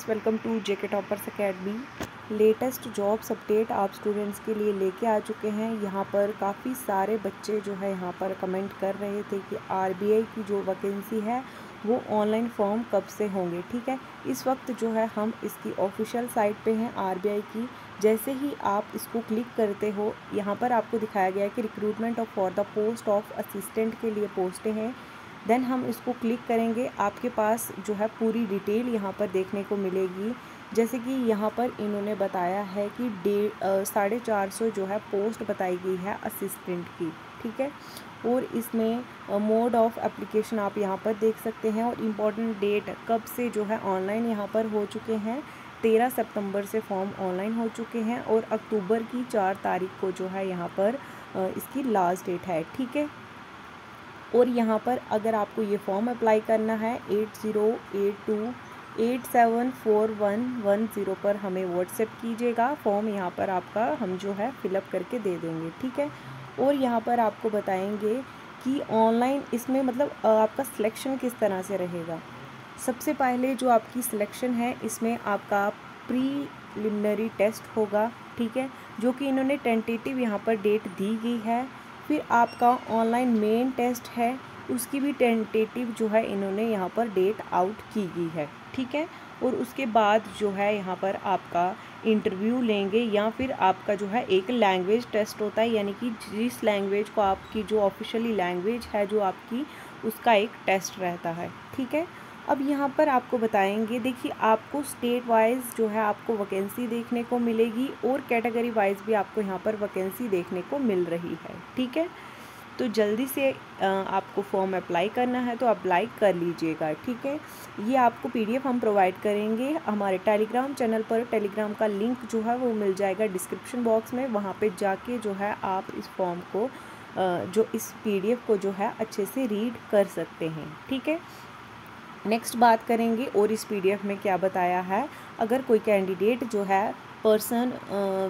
Students welcome to JK toppers academy latest jobs update आप students के लिए लेके आ चुके हैं। यहाँ पर काफ़ी सारे बच्चे जो है यहाँ पर कमेंट कर रहे थे कि आरबीआई की जो वैकेंसी है, वो ऑनलाइन फॉर्म कब से होंगे, ठीक है? इस वक्त जो है हम इसकी ऑफिशियल साइट पे हैं आरबीआई की। जैसे ही आप इसको क्लिक करते हो, यहाँ पर आपको दिखाया गया है कि recruitment of for the post of assistant के लिए पोस्टें हैं। देन हम इसको क्लिक करेंगे। आपके पास जो है पूरी डिटेल यहाँ पर देखने को मिलेगी। जैसे कि यहाँ पर इन्होंने बताया है कि डे साढ़े चार सौ जो है पोस्ट बताई गई है असिस्टेंट की, ठीक है? और इसमें मोड ऑफ़ एप्लीकेशन आप यहाँ पर देख सकते हैं और इंपॉर्टेंट डेट कब से जो है ऑनलाइन यहाँ पर हो चुके हैं। तेरह सितंबर से फॉर्म ऑनलाइन हो चुके हैं और अक्टूबर की चार तारीख को जो है यहाँ पर इसकी लास्ट डेट है, ठीक है? और यहाँ पर अगर आपको ये फॉर्म अप्लाई करना है eight zero eight two eight seven four one one zero पर हमें व्हाट्सएप कीजिएगा। फॉर्म यहाँ पर आपका हम जो है फिलअप करके दे देंगे, ठीक है? और यहाँ पर आपको बताएँगे कि ऑनलाइन इसमें मतलब आपका सिलेक्शन किस तरह से रहेगा। सबसे पहले जो आपकी सिलेक्शन है, इसमें आपका प्री टेस्ट होगा, ठीक है? जो कि इन्होंने टेंटेटिव यहाँ पर डेट दी गई है। फिर आपका ऑनलाइन मेन टेस्ट है, उसकी भी टेंटेटिव जो है इन्होंने यहाँ पर डेट आउट की गई है, ठीक है? और उसके बाद जो है यहाँ पर आपका इंटरव्यू लेंगे या फिर आपका जो है एक लैंग्वेज टेस्ट होता है, यानी कि जिस लैंग्वेज को आपकी जो ऑफिशियली लैंग्वेज है, जो आपकी, उसका एक टेस्ट रहता है, ठीक है? अब यहाँ पर आपको बताएँगे, देखिए आपको स्टेट वाइज जो है आपको वैकेंसी देखने को मिलेगी और कैटेगरी वाइज भी आपको यहाँ पर वैकेंसी देखने को मिल रही है, ठीक है? तो जल्दी से आपको फॉर्म अप्लाई करना है तो अप्लाई कर लीजिएगा, ठीक है? ये आपको पीडीएफ हम प्रोवाइड करेंगे, हमारे टेलीग्राम चैनल पर टेलीग्राम का लिंक जो है वो मिल जाएगा डिस्क्रिप्शन बॉक्स में, वहाँ पे जाके जो है आप इस फॉर्म को जो इस पीडीएफ को जो है अच्छे से रीड कर सकते हैं, ठीक है? नेक्स्ट बात करेंगे और इस पीडीएफ में क्या बताया है। अगर कोई कैंडिडेट जो है person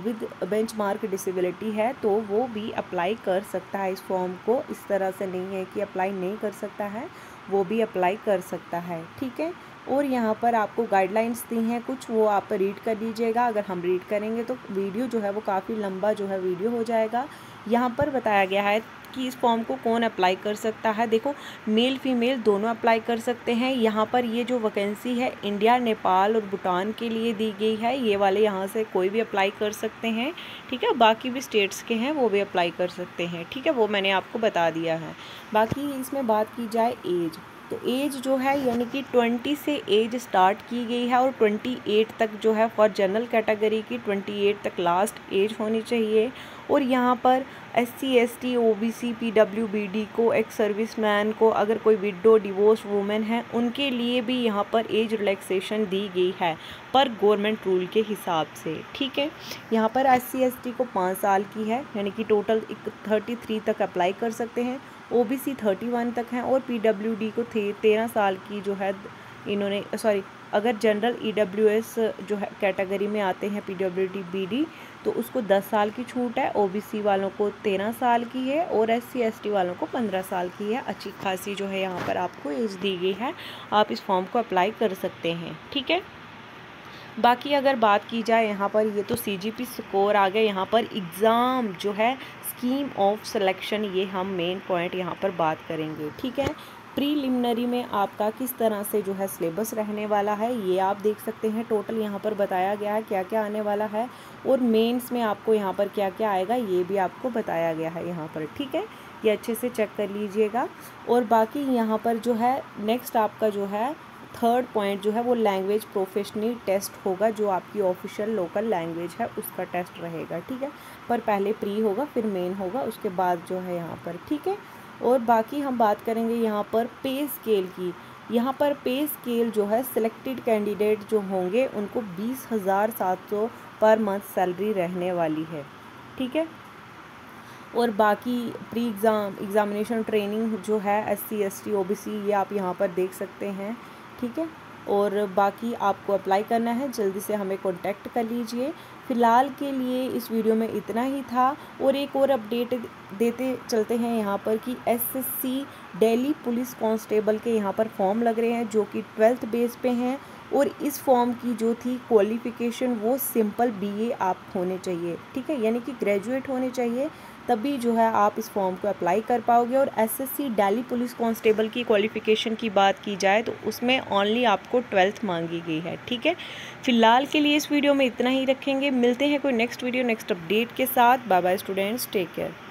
with benchmark disability है तो वो भी अप्लाई कर सकता है इस फॉर्म को। इस तरह से नहीं है कि अप्लाई नहीं कर सकता है, वो भी अप्लाई कर सकता है, ठीक है? और यहाँ पर आपको गाइडलाइंस दी हैं, कुछ वो आप रीड कर लीजिएगा अगर हम रीड करेंगे तो वीडियो जो है वो काफ़ी लंबा जो है वीडियो हो जाएगा। यहाँ पर बताया गया है कि इस फॉर्म को कौन अप्लाई कर सकता है। देखो मेल फीमेल दोनों अप्लाई कर सकते हैं। यहाँ पर ये जो वैकेंसी है इंडिया नेपाल और भूटान के लिए दी गई है। ये वाले यहाँ से कोई भी अप्लाई कर सकते हैं, ठीक है? बाकी भी स्टेट्स के हैं, वो भी अप्लाई कर सकते हैं, ठीक है? वो मैंने आपको बता दिया है। बाकी इसमें बात की जाए एज तो एज जो है, यानी कि ट्वेंटी से एज स्टार्ट की गई है और ट्वेंटी एट तक जो है फॉर जनरल कैटेगरी की ट्वेंटी एट तक लास्ट एज होनी चाहिए। और यहाँ पर S C S T O B C P W B D को एक सर्विस मैन को, अगर कोई विडो डिवोर्स वूमेन है, उनके लिए भी यहाँ पर एज रिलैक्सेशन दी गई है, पर गवर्नमेंट रूल के हिसाब से, ठीक है? यहाँ पर एस सी एस टी को पाँच साल की है, यानी कि टोटल एक थर्टी थ्री तक अप्लाई कर सकते हैं O B C thirty one तक हैं, और पी डब्ल्यू डी को तेरह साल की जो है इन्होंने सॉरी अगर जनरल ई डब्ल्यू एस जो है कैटेगरी में आते हैं P W D B D तो उसको दस साल की छूट है ओ बी सी वालों को तेरह साल की है और एस सी एस टी वालों को पंद्रह साल की है। अच्छी खासी जो है यहाँ पर आपको एज दी गई है, आप इस फॉर्म को अप्लाई कर सकते हैं, ठीक है? बाकी अगर बात की जाए यहाँ पर, ये तो सी जी पी स्कोर आ गए यहाँ पर एग्ज़ाम जो है स्कीम ऑफ़ सिलेक्शन ये हम मेन पॉइंट यहाँ पर बात करेंगे, ठीक है? प्रीलिमिनरी में आपका किस तरह से जो है सिलेबस रहने वाला है, ये आप देख सकते हैं। टोटल यहाँ पर बताया गया है क्या क्या आने वाला है और मेंस में आपको यहाँ पर क्या क्या आएगा, ये भी आपको बताया गया है यहाँ पर, ठीक है? ये अच्छे से चेक कर लीजिएगा। और बाकी यहाँ पर जो है, नेक्स्ट आपका जो है, थर्ड पॉइंट जो है, वो लैंग्वेज प्रोफेशनल टेस्ट होगा, जो आपकी ऑफिशियल लोकल लैंग्वेज है, उसका टेस्ट रहेगा, ठीक है? पर पहले प्री होगा, फिर मेन होगा, उसके बाद जो है यहाँ पर, ठीक है? और बाकी हम बात करेंगे यहाँ पर पे स्केल की। यहाँ पर पे स्केल जो है सिलेक्टेड कैंडिडेट जो होंगे, उनको बीस हज़ार सात सौ पर मंथ सैलरी रहने वाली है। ठीक है? और बाकी प्री एग्ज़ाम एग्ज़ामिनेशन ट्रेनिंग जो है S C S T O B C ये आप यहाँ पर देख सकते हैं। ठीक है? और बाकी आपको अप्लाई करना है, जल्दी से हमें कांटेक्ट कर लीजिए। फ़िलहाल के लिए इस वीडियो में इतना ही था। और एक और अपडेट देते चलते हैं यहाँ पर कि एसएससी दिल्ली पुलिस कांस्टेबल के यहाँ पर फॉर्म लग रहे हैं, जो कि ट्वेल्थ बेस पे हैं। और इस फॉर्म की जो थी क्वालिफ़िकेशन वो सिंपल बीए आप होने चाहिए। ठीक है? यानी कि ग्रेजुएट होने चाहिए। तभी जो है आप इस फॉर्म को अप्लाई कर पाओगे और एसएससी दिल्ली पुलिस कांस्टेबल की क्वालिफ़िकेशन की बात की जाए तो उसमें ऑनली आपको ट्वेल्थ मांगी गई है, ठीक है? फ़िलहाल के लिए इस वीडियो में इतना ही रखेंगे। मिलते हैं कोई नेक्स्ट वीडियो नेक्स्ट अपडेट के साथ। Bye bye students take care